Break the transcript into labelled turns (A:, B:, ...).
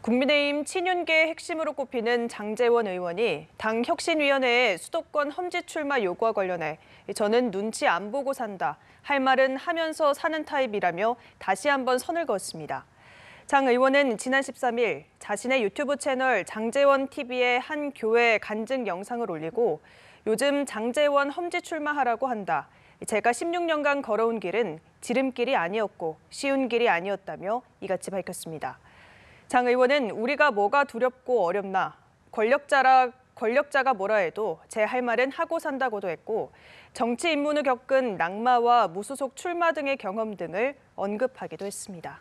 A: 국민의힘 친윤계 핵심으로 꼽히는 장재원 의원이 당 혁신위원회에 수도권 험지 출마 요구와 관련해 저는 눈치 안 보고 산다. 할 말은 하면서 사는 타입이라며 다시 한번 선을 그었습니다. 장 의원은 지난 13일 자신의 유튜브 채널 장재원 TV에 한 교회 간증 영상을 올리고 요즘 장재원 험지 출마하라고 한다. 제가 16년간 걸어온 길은 지름길이 아니었고 쉬운 길이 아니었다며 이같이 밝혔습니다. 장 의원은 우리가 뭐가 두렵고 어렵나 권력자라 권력자가 뭐라 해도 제 할 말은 하고 산다고도 했고 정치 입문 후 겪은 낙마와 무소속 출마 등의 경험 등을 언급하기도 했습니다.